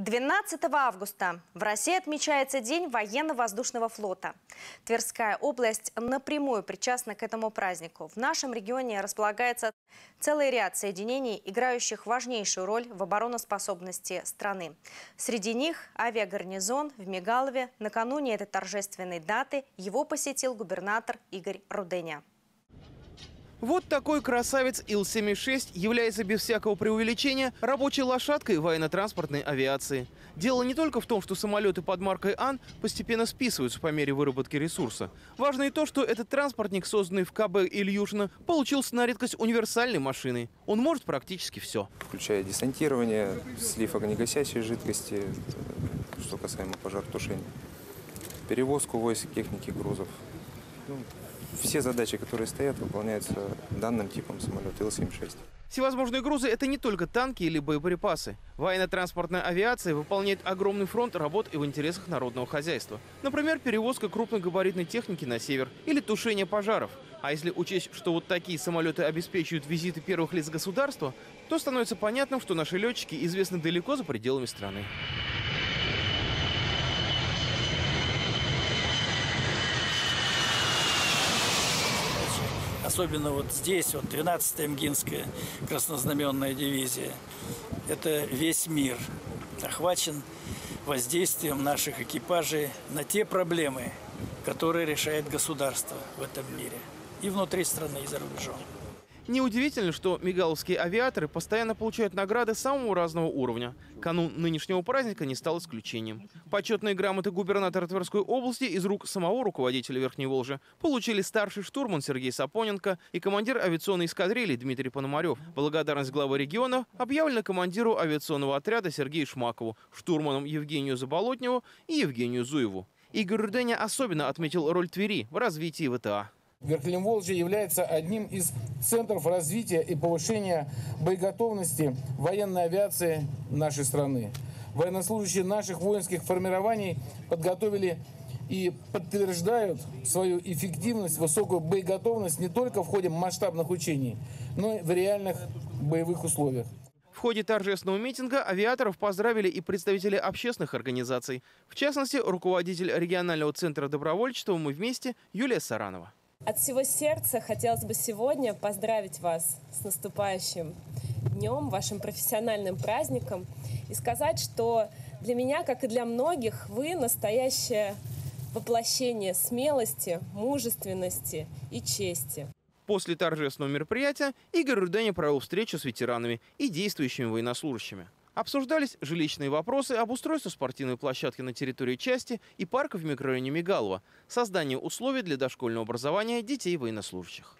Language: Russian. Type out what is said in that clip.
12 августа в России отмечается День военно-воздушного флота. Тверская область напрямую причастна к этому празднику. В нашем регионе располагается целый ряд соединений, играющих важнейшую роль в обороноспособности страны. Среди них авиагарнизон в Мигалове. Накануне этой торжественной даты его посетил губернатор Игорь Руденя. Вот такой красавец Ил-76 является без всякого преувеличения рабочей лошадкой военно-транспортной авиации. Дело не только в том, что самолеты под маркой Ан постепенно списываются по мере выработки ресурса. Важно и то, что этот транспортник, созданный в КБ Ильюшина, получился на редкость универсальной машиной. Он может практически все. включая десантирование, слив огнегасящей жидкости, что касаемо пожаротушения, перевозку войск, техники, грузов. Ну, все задачи, которые стоят, выполняются данным типом самолета Ил-76. Всевозможные грузы – это не только танки или боеприпасы. Военно-транспортная авиация выполняет огромный фронт работ и в интересах народного хозяйства. Например, перевозка крупногабаритной техники на север или тушение пожаров. А если учесть, что вот такие самолеты обеспечивают визиты первых лиц государства, то становится понятным, что наши летчики известны далеко за пределами страны. Особенно вот здесь, вот 12-я МГИНская краснознаменная дивизия. Это весь мир охвачен воздействием наших экипажей на те проблемы, которые решает государство в этом мире. И внутри страны, и за рубежом. Неудивительно, что мигаловские авиаторы постоянно получают награды самого разного уровня. Канун нынешнего праздника не стал исключением. Почетные грамоты губернатора Тверской области из рук самого руководителя Верхней Волжи получили старший штурман Сергей Сапоненко и командир авиационной эскадрильи Дмитрий Пономарев. Благодарность главы региона объявлена командиру авиационного отряда Сергею Шмакову, штурманам Евгению Заболотневу и Евгению Зуеву. Игорь Руденя особенно отметил роль Твери в развитии ВТА. Верхневолжье является одним из центров развития и повышения боеготовности военной авиации нашей страны. Военнослужащие наших воинских формирований подготовили и подтверждают свою эффективность, высокую боеготовность не только в ходе масштабных учений, но и в реальных боевых условиях. В ходе торжественного митинга авиаторов поздравили и представители общественных организаций. В частности, руководитель регионального центра добровольчества «Мы вместе» Юлия Саранова. От всего сердца хотелось бы сегодня поздравить вас с наступающим днем, вашим профессиональным праздником и сказать, что для меня, как и для многих, вы настоящее воплощение смелости, мужественности и чести. После торжественного мероприятия Игорь Руденя провел встречу с ветеранами и действующими военнослужащими. Обсуждались жилищные вопросы, обустройство спортивной площадки на территории части и парка в микрорайоне Мигалова, создание условий для дошкольного образования детей военнослужащих.